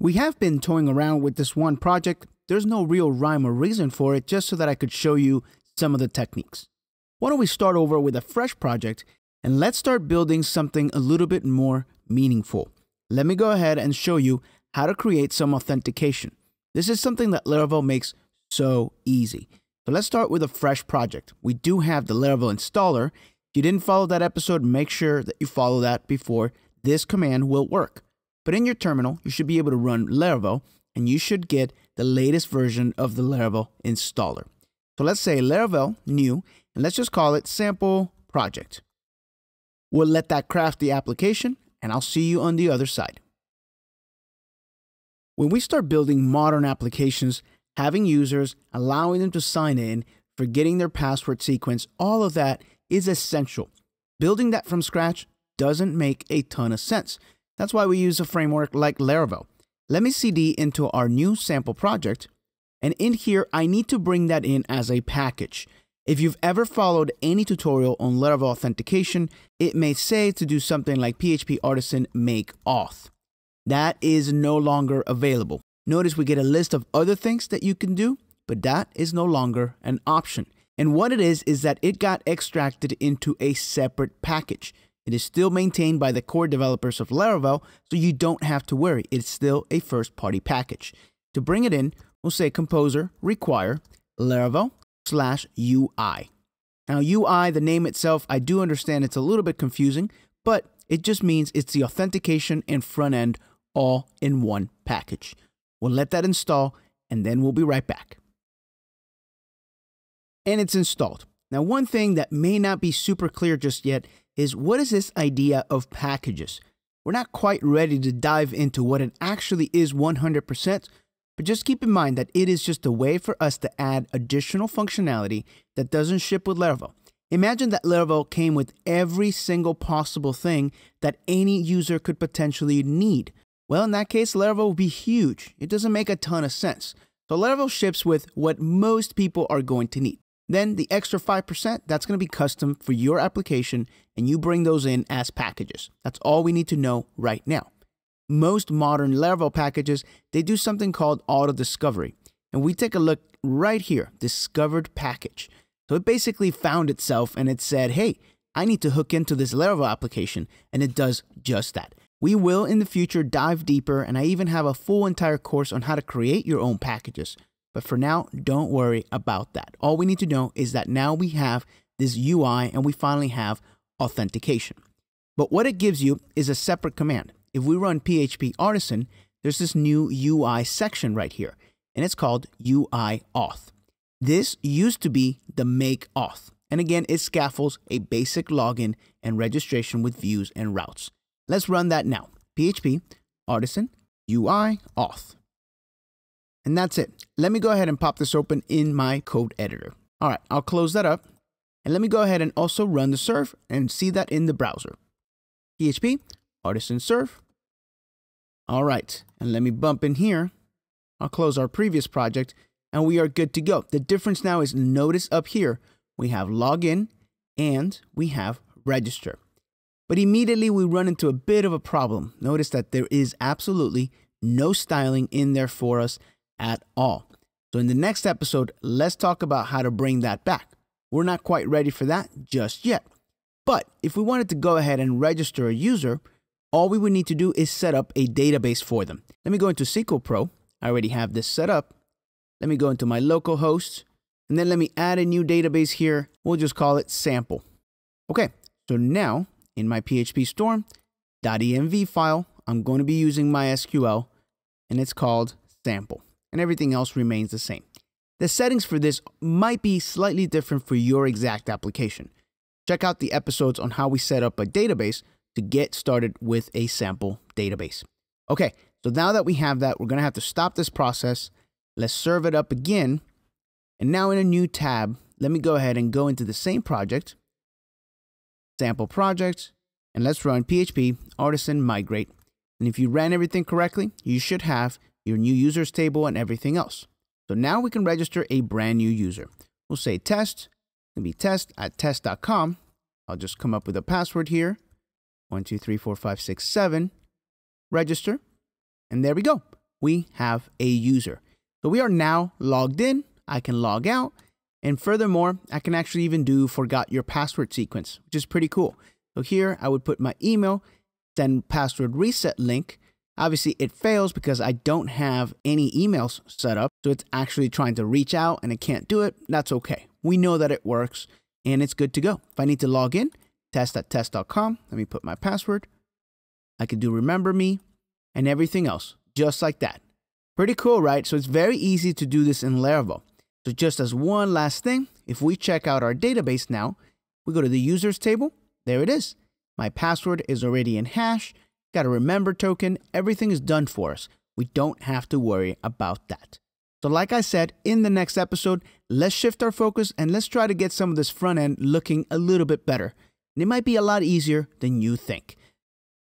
We have been toying around with this one project. There's no real rhyme or reason for it, just so that I could show you some of the techniques. Why don't we start over with a fresh project and let's start building something a little bit more meaningful. Let me go ahead and show you how to create some authentication. This is something that Laravel makes so easy. So let's start with a fresh project. We do have the Laravel installer. If you didn't follow that episode, make sure that you follow that before this command will work. But in your terminal, you should be able to run Laravel and you should get the latest version of the Laravel installer. So let's say Laravel new, and let's just call it sample project. We'll let that craft the application, and I'll see you on the other side. When we start building modern applications, having users, allowing them to sign in, forgetting their password sequence, all of that is essential. Building that from scratch doesn't make a ton of sense. That's why we use a framework like Laravel. Let me cd into our new sample project, and in here, I need to bring that in as a package. If you've ever followed any tutorial on Laravel authentication, it may say to do something like PHP artisan make auth that is no longer available. Notice we get a list of other things that you can do, but that is no longer an option. And what it is, is that it got extracted into a separate package. It is still maintained by the core developers of Laravel, so you don't have to worry. It's still a first party package. To bring it in, we'll say composer require Laravel slash UI. Now, UI, the name itself, I do understand it's a little bit confusing, but it just means it's the authentication and front end all in one package. We'll let that install and then we'll be right back. And it's installed. Now, one thing that may not be super clear just yet is what is this idea of packages? We're not quite ready to dive into what it actually is 100%, but just keep in mind that it is just a way for us to add additional functionality that doesn't ship with Laravel. Imagine that Laravel came with every single possible thing that any user could potentially need. Well, in that case, Laravel would be huge. It doesn't make a ton of sense. So Laravel ships with what most people are going to need. Then the extra 5%, that's going to be custom for your application, and you bring those in as packages. That's all we need to know right now. Most modern Laravel packages, they do something called auto discovery. And we take a look right here, discovered package. So it basically found itself and it said, hey, I need to hook into this Laravel application, and it does just that. We will in the future dive deeper, and I even have a full entire course on how to create your own packages. But for now, don't worry about that. All we need to know is that now we have this UI and we finally have authentication. But what it gives you is a separate command. If we run PHP Artisan, there's this new UI section right here, and it's called UI auth. This used to be the make auth. And again, it scaffolds a basic login and registration with views and routes. Let's run that now. PHP, artisan, UI, auth. And that's it. Let me go ahead and pop this open in my code editor. All right, I'll close that up. And let me go ahead and also run the serve and see that in the browser. PHP, artisan serve. All right, and let me bump in here. I'll close our previous project and we are good to go. The difference now is notice up here, we have login and we have register. But immediately we run into a bit of a problem. Notice that there is absolutely no styling in there for us at all. So in the next episode, let's talk about how to bring that back. We're not quite ready for that just yet. But if we wanted to go ahead and register a user, all we would need to do is set up a database for them. Let me go into Sequel Pro. I already have this set up. Let me go into my local host and then let me add a new database here. We'll just call it sample. Okay, so now in my PhpStorm .env file, I'm going to be using MySQL and it's called sample and everything else remains the same. The settings for this might be slightly different for your exact application. Check out the episodes on how we set up a database to get started with a sample database. Okay, so now that we have that, we're to have to stop this process. Let's serve it up again. And now in a new tab, let me go ahead and go into the same project sample project, and let's run PHP artisan migrate. And if you ran everything correctly, you should have your new users table and everything else. So now we can register a brand new user. We'll say test, it'll be test at test.com. I'll just come up with a password here. One, two, three, four, five, six, seven. Register. And there we go. we have a user. So we are now logged in. I can log out. And furthermore, I can actually even do forgot your password sequence, which is pretty cool. So here I would put my email, send password reset link. Obviously, it fails because I don't have any emails set up. So it's actually trying to reach out and it can't do it. That's okay. We know that it works and it's good to go. If I need to log in, test.test.com, let me put my password. I can do remember me and everything else, just like that. Pretty cool, right? So it's very easy to do this in Laravel. So just as one last thing, if we check out our database now, we go to the users table, there it is. My password is already in hash, got a remember token, everything is done for us. We don't have to worry about that. So like I said, in the next episode, let's shift our focus and let's try to get some of this front end looking a little bit better. And it might be a lot easier than you think.